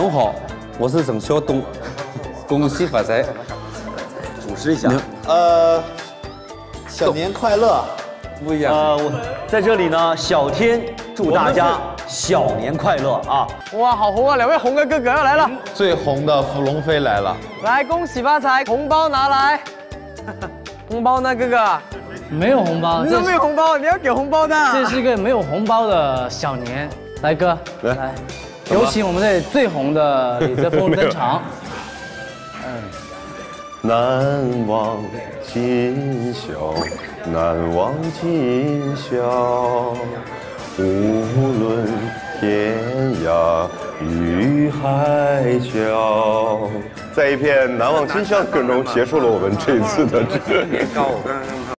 侬好，我是郑晓东，恭喜发财。主持一下。呃，小年快乐。不一样。呃，我在这里呢，小天祝大家小年快乐啊！哇，好红啊！两位红哥哥哥要来了。最红的芙蓉飞来了。来，恭喜发财，红包拿来。红包呢，哥哥？没有红包。你怎么没有红包？你要给红包的。这是一个没有红包的小年。来，哥，来来，有请我们队最红的李泽峰登场。嗯。难忘今宵，难忘今宵。无论天涯与海角，在一片难忘今宵的歌中结束了我们这一次的这个。